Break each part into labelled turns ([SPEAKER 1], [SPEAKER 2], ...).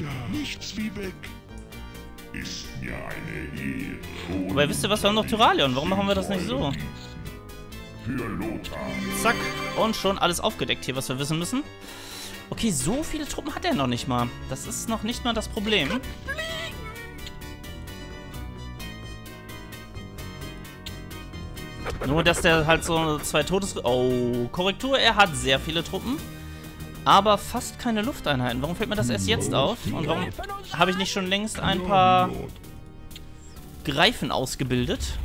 [SPEAKER 1] Ja, nichts wie weg. Ist mir eine Ehre.
[SPEAKER 2] Aber wisst ihr was, wir haben noch Tyralion. Warum machen wir das nicht so?
[SPEAKER 1] Für Lothar.
[SPEAKER 2] Zack. Und schon alles aufgedeckt hier, was wir wissen müssen. Okay, so viele Truppen hat er noch nicht mal. Das ist noch nicht mal das Problem. Nur, dass der halt so zwei Todes... Oh, Korrektur, er hat sehr viele Truppen. Aber fast keine Lufteinheiten. Warum fällt mir das erst jetzt auf? Und warum habe ich nicht schon längst ein paar Greifen ausgebildet?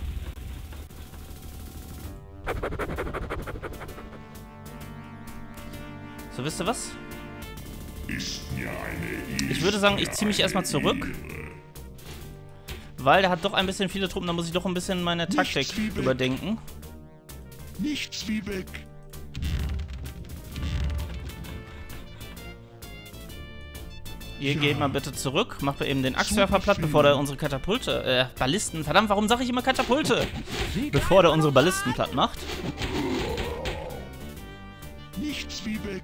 [SPEAKER 2] So, wisst ihr was? Ich würde sagen, ich ziehe mich erstmal zurück. Weil der hat doch ein bisschen viele Truppen, da muss ich doch ein bisschen meine Taktik überdenken.
[SPEAKER 1] Nichts wie weg.
[SPEAKER 2] Ihr geht mal bitte zurück, macht mal eben den Axtwerfer platt, bevor der unsere Katapulte, äh, Ballisten, verdammt, warum sage ich immer Katapulte? Bevor der unsere Ballisten platt macht.
[SPEAKER 1] Nichts wie weg.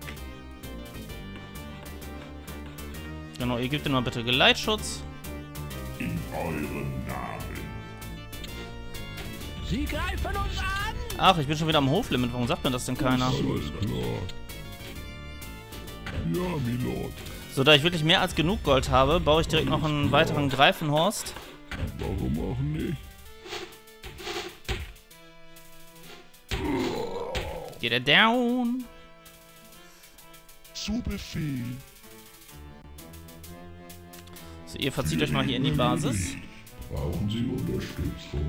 [SPEAKER 2] Genau, ihr gebt ihm mal bitte Geleitschutz.
[SPEAKER 1] In eurem Namen.
[SPEAKER 3] Sie greifen uns an!
[SPEAKER 2] Ach, ich bin schon wieder am Hoflimit, warum sagt mir das denn keiner?
[SPEAKER 1] Ja, Milord.
[SPEAKER 2] So, da ich wirklich mehr als genug Gold habe, baue ich direkt noch einen weiteren Greifenhorst.
[SPEAKER 1] Warum auch nicht?
[SPEAKER 2] Geht er down?
[SPEAKER 1] Zu Befehl.
[SPEAKER 2] So, ihr verzieht euch mal hier in die Basis.
[SPEAKER 1] Brauchen Sie Unterstützung?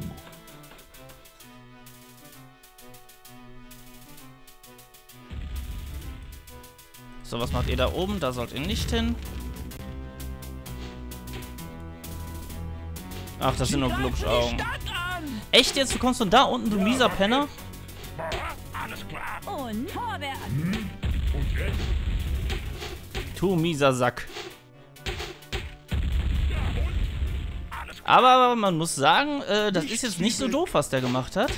[SPEAKER 2] So, was macht ihr da oben? Da sollt ihr nicht hin. Ach, das sind nur Glubschaugen. Echt jetzt? Du kommst von da unten, du mieser Penner? Du mieser Sack. Aber man muss sagen, äh, das ist jetzt nicht so doof, was der gemacht hat.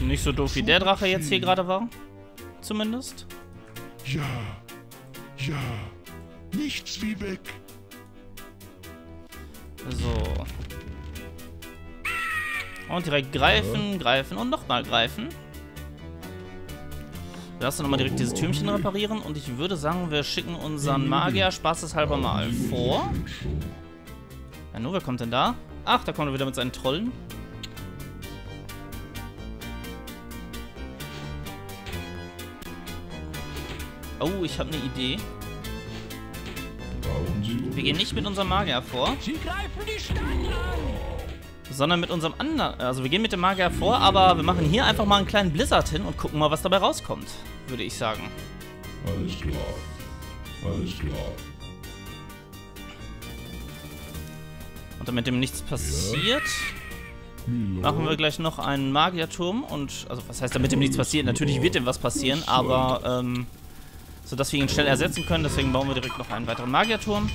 [SPEAKER 2] Nicht so doof, wie der Drache jetzt hier gerade war. Zumindest.
[SPEAKER 1] Ja. Ja. Nichts wie weg.
[SPEAKER 2] So. Und direkt greifen, greifen und nochmal greifen. Lass uns nochmal direkt dieses Türmchen reparieren. Und ich würde sagen, wir schicken unseren Magier spaßeshalber mal vor. Ja, nur, wer kommt denn da? Ach, da kommt er wieder mit seinen Trollen. Oh, ich habe eine Idee. Wir gehen nicht mit unserem Magier vor, sondern mit unserem anderen. Also wir gehen mit dem Magier vor, aber wir machen hier einfach mal einen kleinen Blizzard hin und gucken mal, was dabei rauskommt, würde ich sagen.
[SPEAKER 1] Alles klar. Alles klar.
[SPEAKER 2] Und damit dem nichts passiert, machen wir gleich noch einen Magierturm. Und, also was heißt damit dem nichts passiert? Natürlich wird dem was passieren, aber, ähm, sodass wir ihn schnell ersetzen können. Deswegen bauen wir direkt noch einen weiteren Magierturm.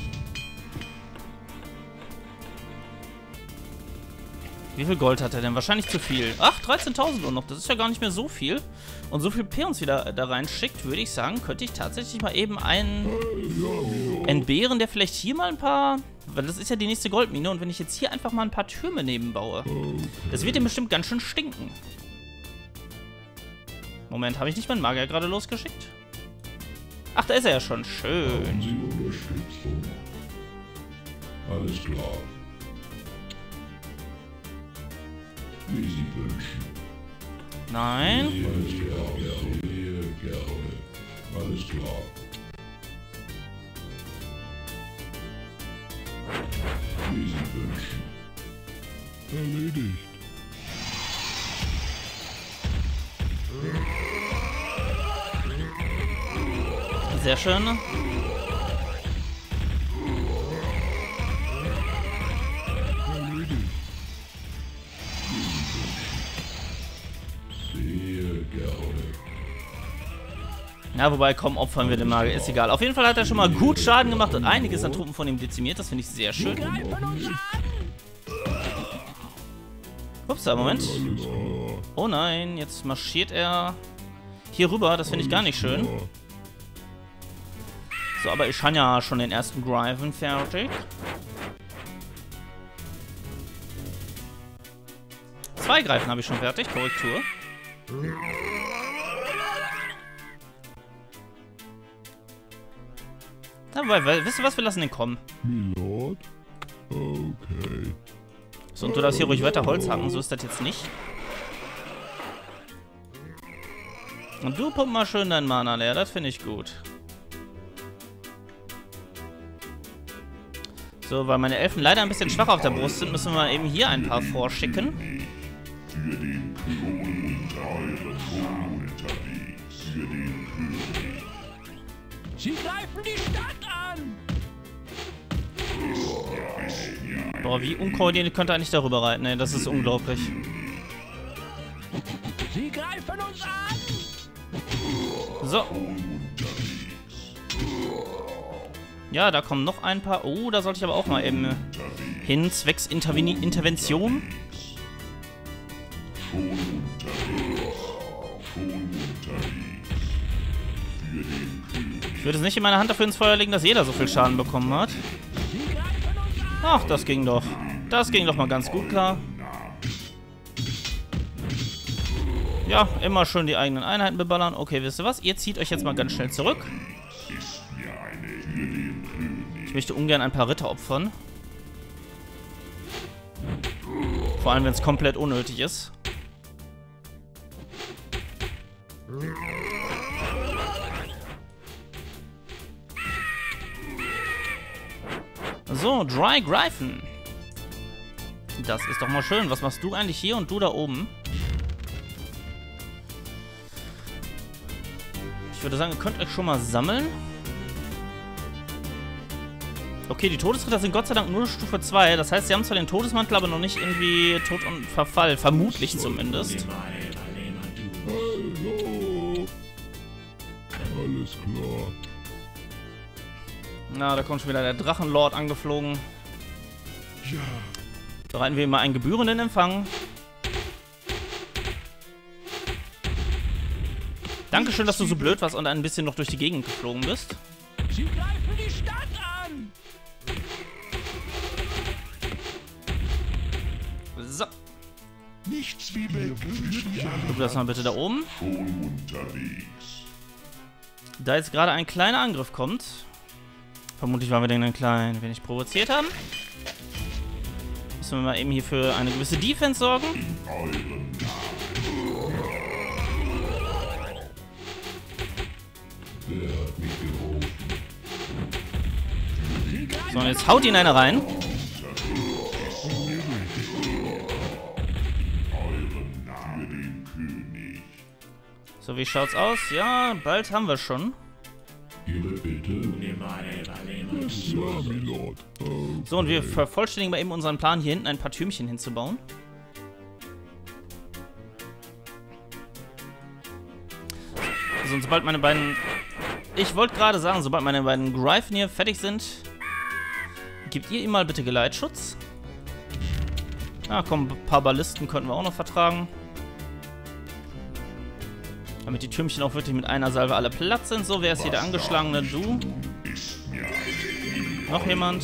[SPEAKER 2] Wie viel Gold hat er denn? Wahrscheinlich zu viel. Ach, 13.000 nur noch. Das ist ja gar nicht mehr so viel. Und so viel P uns wieder da reinschickt, würde ich sagen, könnte ich tatsächlich mal eben einen entbehren, der vielleicht hier mal ein paar... Weil das ist ja die nächste Goldmine. Und wenn ich jetzt hier einfach mal ein paar Türme nebenbaue, das wird ihm bestimmt ganz schön stinken. Moment, habe ich nicht meinen Magier gerade losgeschickt? Ach, da ist er ja schon. Schön.
[SPEAKER 1] Alles klar. Wie Sie wünschen.
[SPEAKER 2] Nein.
[SPEAKER 1] Alles klar. Sehr gerne. Alles klar. Wie Sie wünschen. Erledigt.
[SPEAKER 2] Sehr schön. Ja, wobei, komm, opfern wir den Magier. Ist egal. Auf jeden Fall hat er schon mal gut Schaden gemacht und einiges an Truppen von ihm dezimiert. Das finde ich sehr schön. Ups, Moment. Oh nein, jetzt marschiert er hier rüber. Das finde ich gar nicht schön. So, aber ich habe ja schon den ersten Griven fertig. Zwei Greifen habe ich schon fertig. Korrektur. Aber wisst ihr was? Wir lassen den kommen.
[SPEAKER 1] Milord? Okay.
[SPEAKER 2] So, und du darfst hier ruhig weiter Holz hacken. So ist das jetzt nicht. Und du pump mal schön dein Mana leer. Das finde ich gut. So, weil meine Elfen leider ein bisschen schwach auf der Brust sind, müssen wir eben hier ein paar vorschicken.
[SPEAKER 3] Sie greifen die Stadt an!
[SPEAKER 2] Boah, wie unkoordiniert könnt ihr eigentlich darüber reiten, ey. Das ist unglaublich.
[SPEAKER 3] Sie greifen uns an!
[SPEAKER 2] So. Ja, da kommen noch ein paar. Oh, da sollte ich aber auch mal eben hin, zwecks Interveni Intervention. Ich würde es nicht in meiner Hand dafür ins Feuer legen, dass jeder so viel Schaden bekommen hat. Ach, das ging doch. Das ging doch mal ganz gut klar. Ja, immer schön die eigenen Einheiten beballern. Okay, wisst ihr was? Ihr zieht euch jetzt mal ganz schnell zurück. Ich möchte ungern ein paar Ritter opfern. Vor allem, wenn es komplett unnötig ist. So, Dry Greifen. Das ist doch mal schön. Was machst du eigentlich hier und du da oben? Ich würde sagen, ihr könnt euch schon mal sammeln. Okay, die Todesritter sind Gott sei Dank nur Stufe 2. Das heißt, sie haben zwar den Todesmantel, aber noch nicht irgendwie Tod und Verfall. Vermutlich zumindest.
[SPEAKER 1] Hallo. Alles klar.
[SPEAKER 2] Na, da kommt schon wieder der Drachenlord angeflogen.
[SPEAKER 1] Ja.
[SPEAKER 2] Bereiten wir mal einen gebührenden Empfang. Dankeschön, dass du so blöd warst und ein bisschen noch durch die Gegend geflogen bist.
[SPEAKER 3] Sie greifen die Stadt
[SPEAKER 1] Nichts wie weg für die
[SPEAKER 2] du bleibst mal bitte da oben. Da jetzt gerade ein kleiner Angriff kommt. Vermutlich, weil wir den ein klein wenig provoziert haben. Müssen wir mal eben hier für eine gewisse Defense sorgen. So, und jetzt haut ihn einer rein. So, wie schaut's aus? Ja, bald haben wir schon.
[SPEAKER 1] Ihre Bitte? Ja, Milord.
[SPEAKER 2] So, und wir vervollständigen mal eben unseren Plan, hier hinten ein paar Türmchen hinzubauen. So, und sobald meine beiden... Ich wollte gerade sagen, sobald meine beiden Greifen hier fertig sind, gebt ihr ihm mal bitte Geleitschutz. Ah, komm, ein paar Ballisten könnten wir auch noch vertragen. Damit die Türmchen auch wirklich mit einer Salve alle platt sind. So, wer ist hier der Angeschlagene? Du? Noch jemand?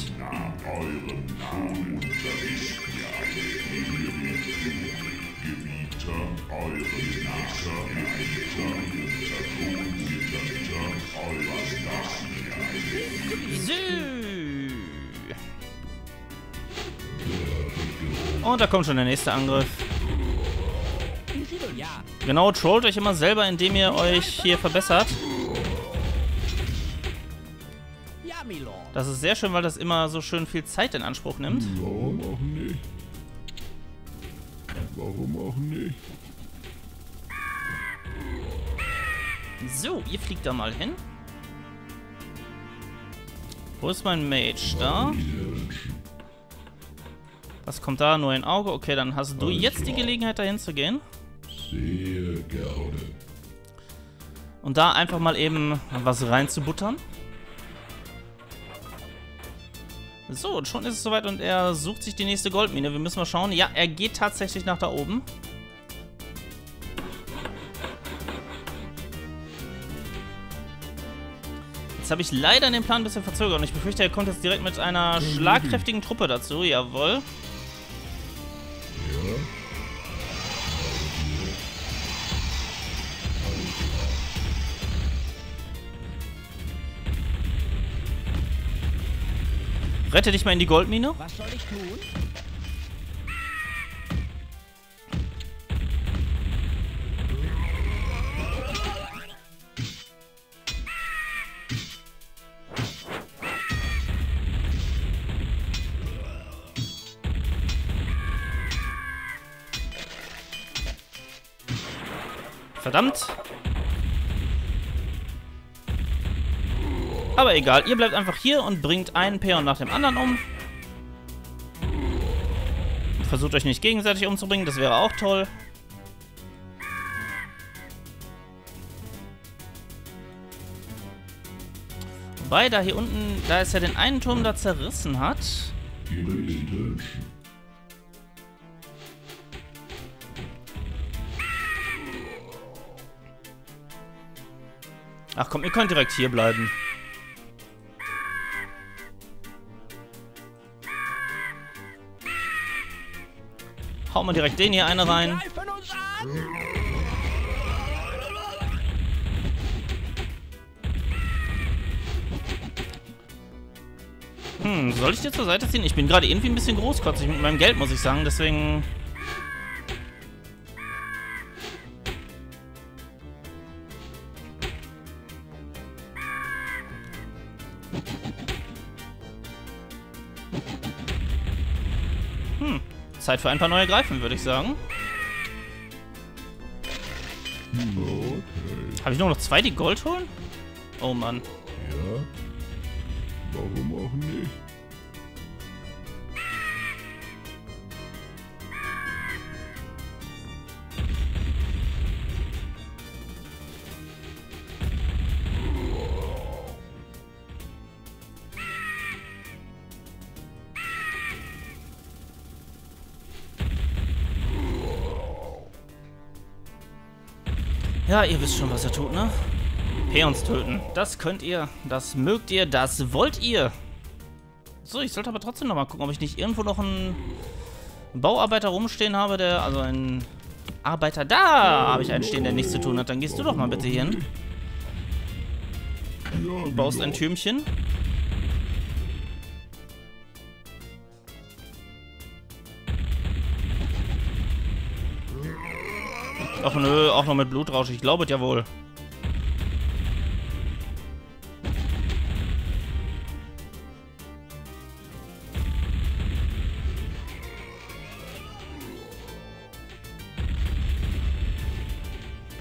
[SPEAKER 2] Sü. Und da kommt schon der nächste Angriff. Genau, trollt euch immer selber, indem ihr euch hier verbessert. Das ist sehr schön, weil das immer so schön viel Zeit in Anspruch nimmt.
[SPEAKER 1] Warum auch nicht? Warum auch nicht?
[SPEAKER 2] So, ihr fliegt da mal hin. Wo ist mein Mage? Da. Was kommt da? Nur ein Auge? Okay, dann hast du jetzt die Gelegenheit, dahin zu gehen.
[SPEAKER 1] Sehr gerne.
[SPEAKER 2] Und da einfach mal eben was reinzubuttern. So, und schon ist es soweit und er sucht sich die nächste Goldmine. Wir müssen mal schauen. Ja, er geht tatsächlich nach da oben. Jetzt habe ich leider den Plan ein bisschen verzögert und ich befürchte, er kommt jetzt direkt mit einer schlagkräftigen Truppe dazu. Jawohl. Rette dich mal in die Goldmine.
[SPEAKER 3] Was soll ich tun?
[SPEAKER 2] Verdammt. Aber egal, ihr bleibt einfach hier und bringt einen Peon nach dem anderen um. Versucht euch nicht gegenseitig umzubringen, das wäre auch toll. Wobei, da hier unten, da es ja den einen Turm da zerrissen hat. Ach komm, ihr könnt direkt hier bleiben. Mal direkt den hier eine rein. Hm, soll ich dir zur Seite ziehen? Ich bin gerade irgendwie ein bisschen großkotzig mit meinem Geld, muss ich sagen. Deswegen... Zeit für ein paar neue Greifen, würde ich sagen.
[SPEAKER 1] Okay.
[SPEAKER 2] Habe ich nur noch zwei, die Gold holen? Oh Mann.
[SPEAKER 1] Ja. Warum auch nicht?
[SPEAKER 2] Ja, ihr wisst schon, was er tut, ne? Peons töten. Das könnt ihr, das mögt ihr, das wollt ihr. So, ich sollte aber trotzdem noch mal gucken, ob ich nicht irgendwo noch einen Bauarbeiter rumstehen habe, der, also ein Arbeiter, da habe ich einen stehen, der nichts zu tun hat. Dann gehst du doch mal bitte hier hin. Du baust ein Türmchen. Ach nö, auch noch mit Blutrausch. Ich glaube es ja wohl.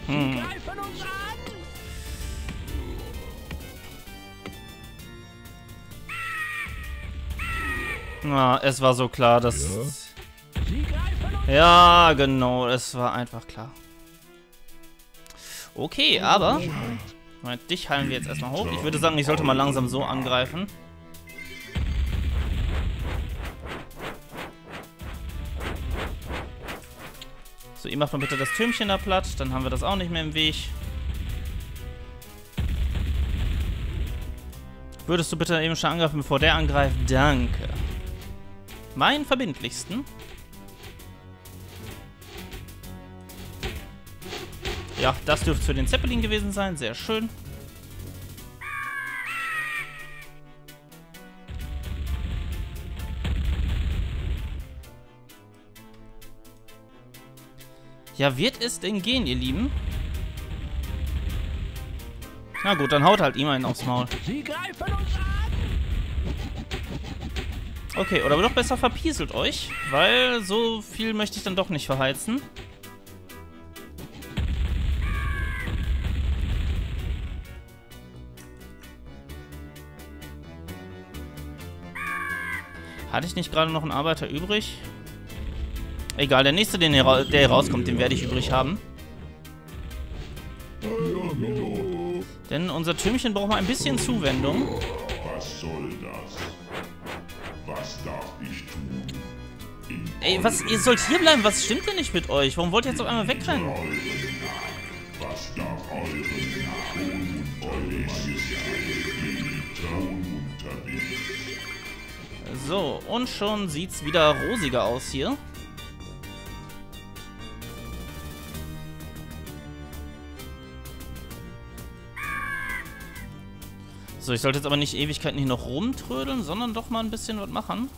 [SPEAKER 2] Hm. Ja, es war so klar, dass...
[SPEAKER 1] Ja?
[SPEAKER 2] Ja, genau, es war einfach klar. Okay, aber... Moment, dich heilen wir jetzt erstmal hoch. Ich würde sagen, ich sollte mal langsam so angreifen. So, ihr macht mal bitte das Türmchen da platt, dann haben wir das auch nicht mehr im Weg. Würdest du bitte eben schon angreifen, bevor der angreift? Danke. Mein verbindlichsten. Ja, das dürfte für den Zeppelin gewesen sein. Sehr schön. Ja, wird es denn gehen, ihr Lieben? Na gut, dann haut halt ihm einen aufs Maul.
[SPEAKER 3] Sie greifen uns an!
[SPEAKER 2] Okay, oder doch besser verpieselt euch, weil so viel möchte ich dann doch nicht verheizen. Hatte ich nicht gerade noch einen Arbeiter übrig? Egal, der nächste, den hier ra der hier rauskommt, den werde ich übrig haben. Denn unser Türmchen braucht mal ein bisschen Zuwendung.
[SPEAKER 1] Was soll das? Was darf ich tun?
[SPEAKER 2] Ey, was, ihr sollt hier bleiben, was stimmt denn nicht mit euch? Warum wollt ihr jetzt auf einmal wegrennen? So, und schon sieht's wieder rosiger aus hier. So, ich sollte jetzt aber nicht Ewigkeiten hier noch rumtrödeln, sondern doch mal ein bisschen was machen.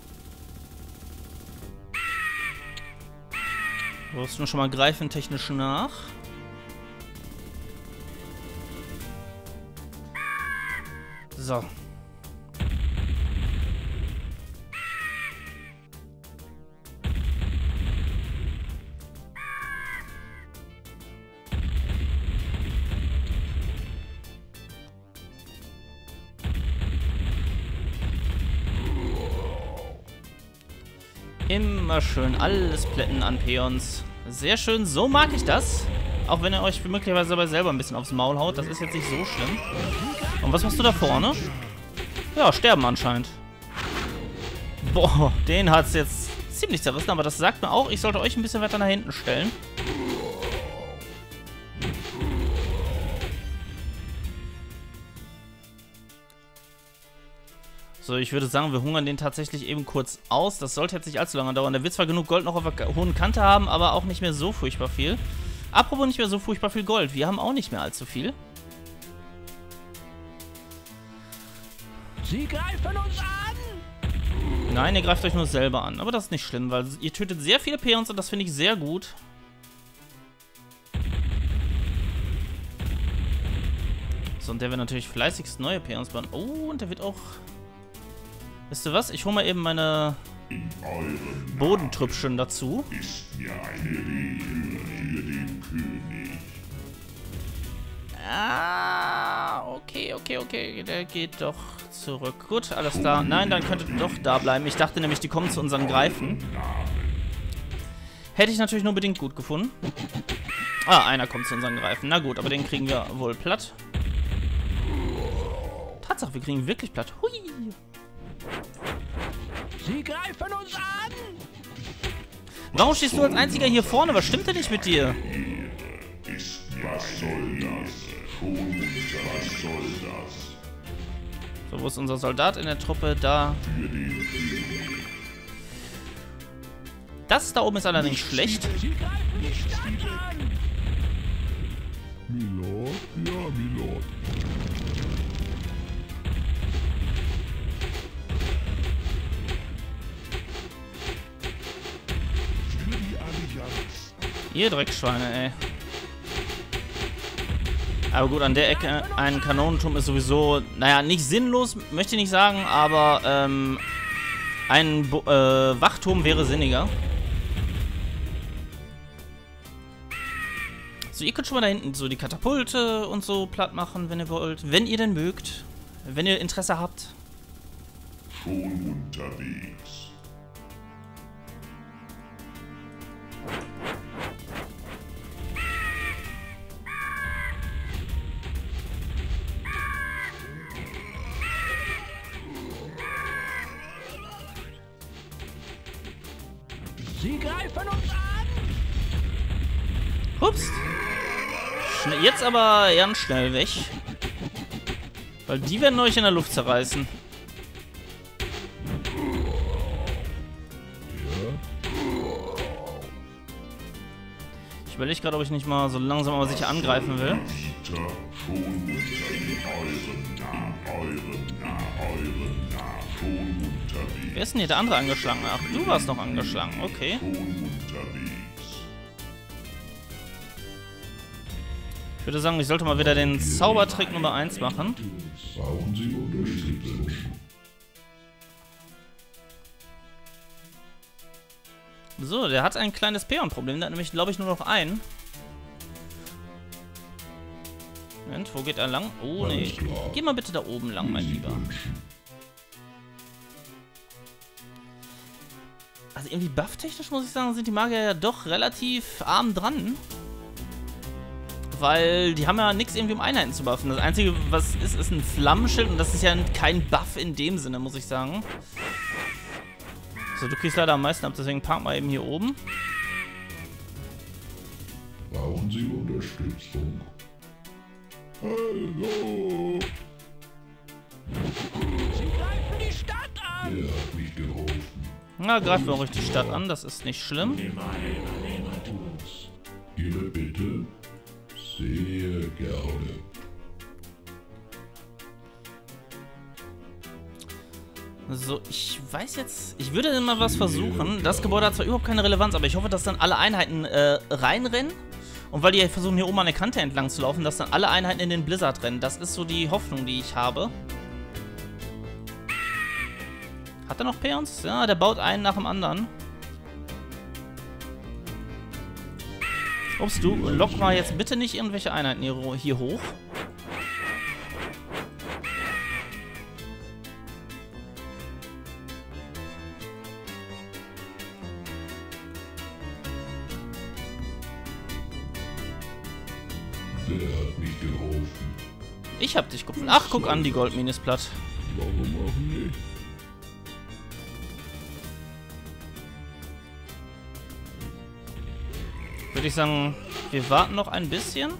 [SPEAKER 2] Rüsten schon mal greifen technisch nach. So. Immer schön alles plätten an Peons. Sehr schön, so mag ich das. Auch wenn ihr euch möglicherweise dabei selber ein bisschen aufs Maul haut. Das ist jetzt nicht so schlimm. Und was machst du da vorne? Ja, sterben anscheinend. Boah, den hat es jetzt ziemlich zerrissen. Aber das sagt mir auch, ich sollte euch ein bisschen weiter nach hinten stellen. So, ich würde sagen, wir hungern den tatsächlich eben kurz aus. Das sollte jetzt nicht allzu lange dauern. Der wird zwar genug Gold noch auf der hohen Kante haben, aber auch nicht mehr so furchtbar viel. Apropos nicht mehr so furchtbar viel Gold. Wir haben auch nicht mehr allzu viel.
[SPEAKER 3] Sie greifen uns an!
[SPEAKER 2] Nein, ihr greift euch nur selber an. Aber das ist nicht schlimm, weil ihr tötet sehr viele Peons und das finde ich sehr gut. So, und der wird natürlich fleißigst neue Peons bauen. Oh, und der wird auch... Wisst ihr was? Ich hole mal eben meine Bodentrüppchen dazu. Ah, okay, okay, okay. Der geht doch zurück. Gut, alles da. Nein, dann könnte doch da bleiben. Ich dachte nämlich, die kommen zu unseren Greifen. Hätte ich natürlich nur bedingt gut gefunden. Ah, einer kommt zu unseren Greifen. Na gut, aber den kriegen wir wohl platt. Tatsache, wir kriegen wirklich platt. Hui.
[SPEAKER 3] Sie greifen uns an!
[SPEAKER 2] Warum stehst du als einziger hier vorne? Was stimmt denn nicht mit dir?
[SPEAKER 1] Ist was soll das? Schon unter was soll das?
[SPEAKER 2] So, wo ist unser Soldat in der Truppe? Da. Das da oben ist allerdings schlecht.
[SPEAKER 3] Sie greifen die Stadt an!
[SPEAKER 1] Milord? Ja, Milord.
[SPEAKER 2] Ihr Dreckschweine, ey. Aber gut, an der Ecke ein Kanonenturm ist sowieso, naja, nicht sinnlos, möchte ich nicht sagen, aber ähm, ein Bo äh, Wachturm wäre sinniger. So, ihr könnt schon mal da hinten so die Katapulte und so platt machen, wenn ihr wollt. Wenn ihr denn mögt. Wenn ihr Interesse habt.
[SPEAKER 1] Schon unterwegs.
[SPEAKER 3] Sie greifen uns an!
[SPEAKER 2] Ups. Jetzt aber ganz schnell weg. Weil die werden euch in der Luft zerreißen. Ich überlege gerade, ob ich nicht mal so langsam aber sicher angreifen will. Wer ist denn hier der andere angeschlagen? Ach, du warst noch angeschlagen. Okay. Ich würde sagen, ich sollte mal wieder den Zaubertrick Nummer 1 machen. So, der hat ein kleines Peon-Problem. Der hat nämlich, glaube ich, nur noch einen. Moment, wo geht er lang? Oh, nee. Geh mal bitte da oben lang, mein Lieber. Also irgendwie bufftechnisch muss ich sagen, sind die Magier ja doch relativ arm dran. Weil die haben ja nichts irgendwie um Einheiten zu buffen. Das Einzige, was ist, ist ein Flammenschild und das ist ja kein Buff in dem Sinne, muss ich sagen. So, du kriegst leider am meisten ab, deswegen park mal eben hier oben.
[SPEAKER 1] Brauchen Sie Unterstützung? Hallo?
[SPEAKER 2] Na, greifen wir ruhig die Stadt an, das ist nicht schlimm.
[SPEAKER 1] Ihre Bitte? Sehr gerne.
[SPEAKER 2] So, ich weiß jetzt... Ich würde mal was versuchen. Das Gebäude hat zwar überhaupt keine Relevanz, aber ich hoffe, dass dann alle Einheiten äh, reinrennen. Und weil die versuchen, hier oben an der Kante entlang zu laufen, dass dann alle Einheiten in den Blizzard rennen. Das ist so die Hoffnung, die ich habe. Hat er noch Peons? Ja, der baut einen nach dem anderen. Ups, du lock mal jetzt bitte nicht irgendwelche Einheiten hier, hier hoch.
[SPEAKER 1] Wer hat mich geholfen?
[SPEAKER 2] Ich hab dich gefunden. Ach, guck an, die Goldmine ist platt.
[SPEAKER 1] Warum auch nicht?
[SPEAKER 2] Würde ich sagen, wir warten noch ein bisschen.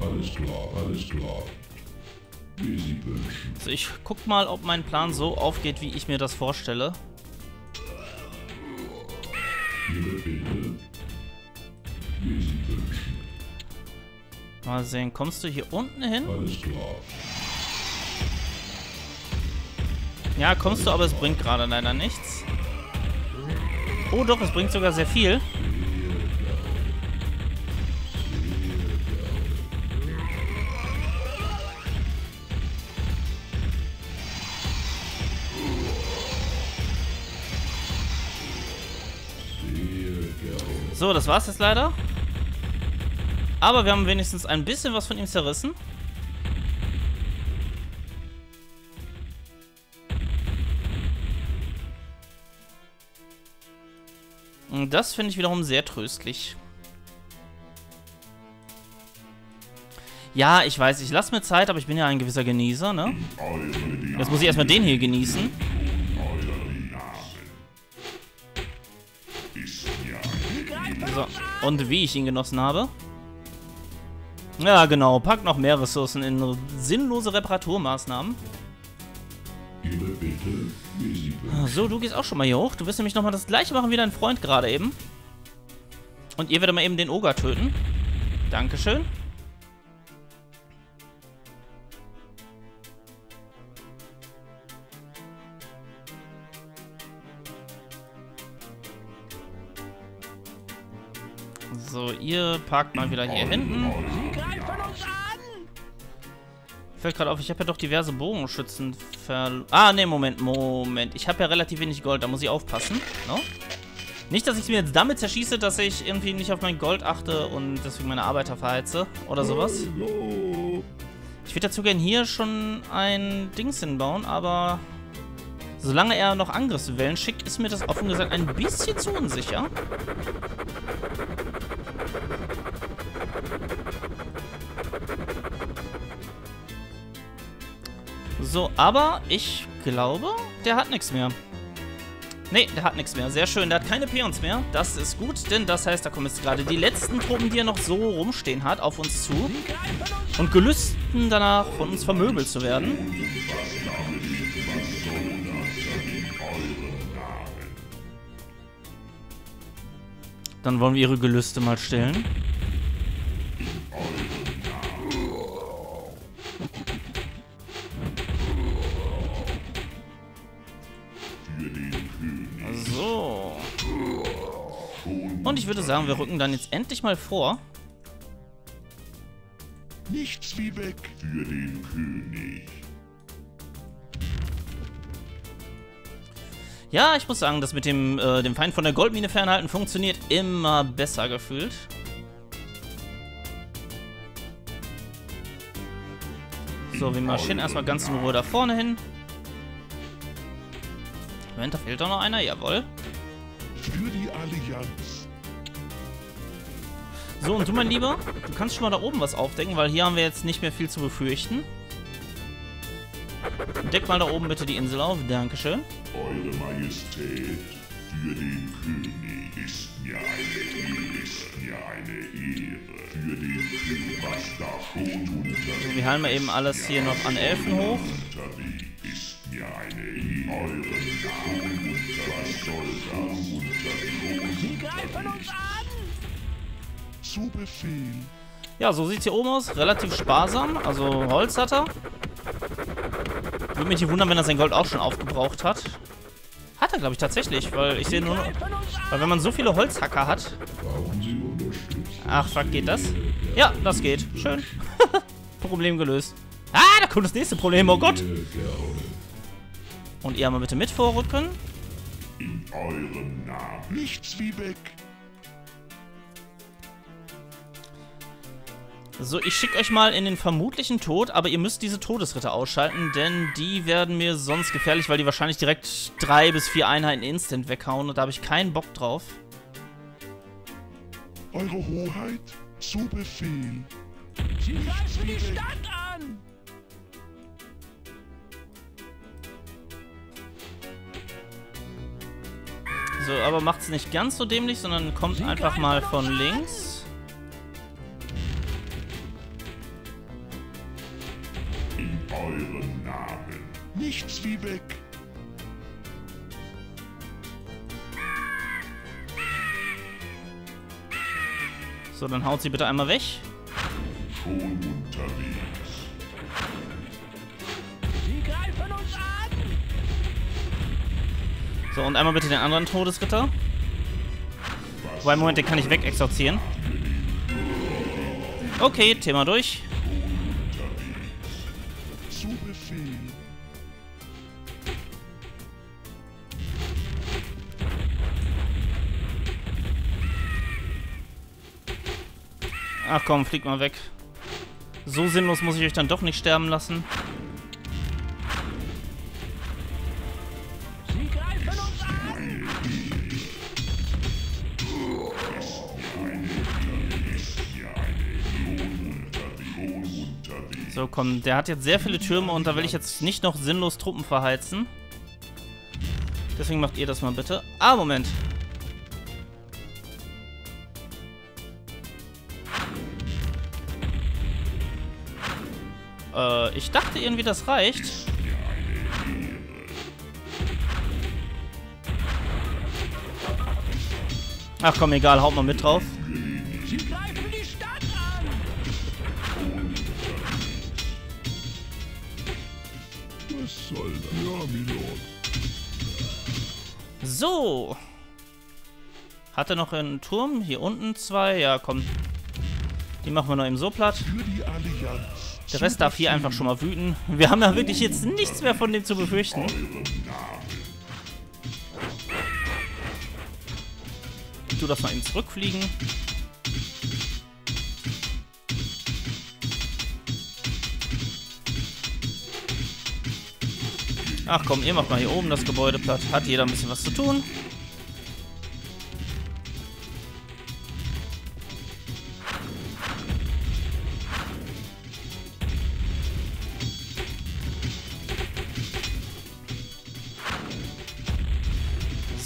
[SPEAKER 1] Alles klar, alles klar. Wie Sie wünschen.
[SPEAKER 2] Also ich guck mal, ob mein Plan so aufgeht, wie ich mir das vorstelle.
[SPEAKER 1] Ihre Bitte?
[SPEAKER 2] Mal sehen, kommst du hier unten hin? Ja, kommst du, aber es bringt gerade leider nichts. Oh doch, es bringt sogar sehr viel. So, das war's jetzt leider. Aber wir haben wenigstens ein bisschen was von ihm zerrissen. Und das finde ich wiederum sehr tröstlich. Ja, ich weiß, ich lasse mir Zeit, aber ich bin ja ein gewisser Genießer, ne? Jetzt muss ich erstmal den hier genießen. So, und wie ich ihn genossen habe. Ja, genau, packt noch mehr Ressourcen in sinnlose Reparaturmaßnahmen.
[SPEAKER 1] Wünschen.
[SPEAKER 2] So, du gehst auch schon mal hier hoch. Du wirst nämlich nochmal das gleiche machen wie dein Freund gerade eben. Und ihr werdet mal eben den Oger töten. Dankeschön. So, ihr parkt mal wieder hier hinten. Fällt gerade auf, ich habe ja doch diverse Bogenschützen ver... Ah, ne, Moment, Moment. Ich habe ja relativ wenig Gold, da muss ich aufpassen. No? Nicht, dass ich mir jetzt damit zerschieße, dass ich irgendwie nicht auf mein Gold achte und deswegen meine Arbeiter verheize oder sowas. Ich würde dazu gern hier schon ein Dings hinbauen, aber solange er noch Angriffswellen schickt, ist mir das offen gesagt ein bisschen zu unsicher. So, aber ich glaube, der hat nichts mehr. Nee, der hat nichts mehr. Sehr schön. Der hat keine Peons mehr. Das ist gut, denn das heißt, da kommen jetzt gerade die letzten Truppen, die er noch so rumstehen hat, auf uns zu. Und gelüsten danach, von uns vermöbelt zu werden. Dann wollen wir ihre Gelüste mal stillen. Und ich würde sagen, wir rücken dann jetzt endlich mal vor.
[SPEAKER 1] Nichts wie weg für den König.
[SPEAKER 2] Ja, ich muss sagen, das mit dem, äh, dem Feind von der Goldmine fernhalten funktioniert immer besser gefühlt. So, wir marschieren erstmal ganz in Ruhe da vorne hin. Moment, da fehlt doch noch einer, jawohl.
[SPEAKER 1] Für die Allianz.
[SPEAKER 2] So, und du, mein Lieber, du kannst schon mal da oben was aufdecken, weil hier haben wir jetzt nicht mehr viel zu befürchten. Deck mal da oben bitte die Insel auf. Dankeschön.
[SPEAKER 1] Eure Majestät, für den König ist mir eine Ehre, ist mir eine Ehre. Für den König, was da schon unterwegs
[SPEAKER 2] Wir heilen mal eben alles hier noch an Elfen hoch.
[SPEAKER 1] ist mir eine Ehre. Euren Namen, was soll das?
[SPEAKER 3] Sie greifen uns an!
[SPEAKER 1] Zu Befehl.
[SPEAKER 2] Ja, so sieht's hier oben aus. Relativ sparsam. Also Holz hat er. Würde mich nicht wundern, wenn er sein Gold auch schon aufgebraucht hat. Hat er, glaube ich, tatsächlich. Weil ich sehe nur noch... Weil wenn man so viele Holzhacker hat... Ach, fuck, geht das? Ja, das geht. Schön. Problem gelöst. Ah, da kommt das nächste Problem. Oh Gott. Und ihr mal bitte mit vorrücken.
[SPEAKER 1] In eurem Namen. Nichts wie weg.
[SPEAKER 2] So, ich schicke euch mal in den vermutlichen Tod, aber ihr müsst diese Todesritter ausschalten, denn die werden mir sonst gefährlich, weil die wahrscheinlich direkt drei bis vier Einheiten instant weghauen und da habe ich keinen Bock drauf.
[SPEAKER 1] Eure Hoheit, zu Befehl.
[SPEAKER 3] Sie greifen die Stadt an!
[SPEAKER 2] So, aber macht's nicht ganz so dämlich, sondern kommt einfach mal von links.
[SPEAKER 1] In eurem Namen. Nichts wie weg.
[SPEAKER 2] So, dann haut sie bitte einmal weg.
[SPEAKER 1] Schon unterwegs.
[SPEAKER 3] Sie greifen uns an!
[SPEAKER 2] So, und einmal bitte den anderen Todesritter. Wobei, Moment, den kann ich wegexorzieren. Okay, Thema durch.
[SPEAKER 1] Zu Befehl.
[SPEAKER 2] Ach komm, flieg mal weg. So sinnlos muss ich euch dann doch nicht sterben lassen. Komm, der hat jetzt sehr viele Türme und da will ich jetzt nicht noch sinnlos Truppen verheizen. Deswegen macht ihr das mal bitte. Ah, Moment. Äh, ich dachte irgendwie, das reicht. Ach komm, egal, haut mal mit drauf.
[SPEAKER 1] Was soll das? Ja, Milord.
[SPEAKER 2] So. Hat er noch einen Turm? Hier unten zwei. Ja, komm. Die machen wir noch eben so platt. Der Rest darf hier einfach schon mal wüten. Wir haben ja wirklich jetzt nichts mehr von dem zu befürchten. Du darfst mal eben zurückfliegen. Ach komm, ihr macht mal hier oben das Gebäude platt. Hat jeder ein bisschen was zu tun.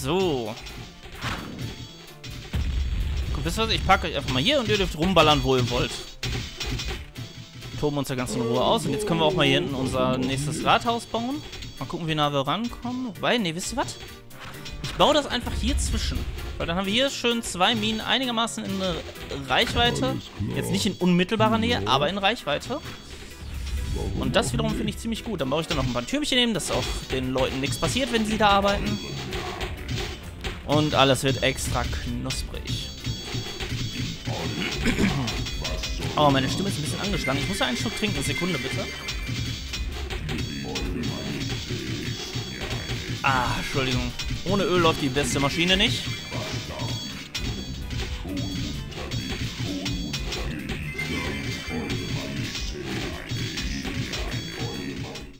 [SPEAKER 2] So. Guck, wisst ihr was? Ich packe euch einfach mal hier und ihr dürft rumballern, wo ihr wollt. Toben uns ja ganz in Ruhe aus. Und jetzt können wir auch mal hier hinten unser nächstes Rathaus bauen. Mal gucken, wie nah wir rankommen. Wobei, nee, wisst ihr was? Ich baue das einfach hier zwischen. Weil dann haben wir hier schön zwei Minen einigermaßen in Reichweite. Jetzt nicht in unmittelbarer Nähe, aber in Reichweite. Und das wiederum finde ich ziemlich gut. Dann baue ich dann noch ein paar Türmchen nehmen, dass auch den Leuten nichts passiert, wenn sie da arbeiten. Und alles wird extra knusprig. Oh, meine Stimme ist ein bisschen angeschlagen. Ich muss ja einen Schluck trinken. Sekunde, bitte. Ah, Entschuldigung. Ohne Öl läuft die beste Maschine nicht.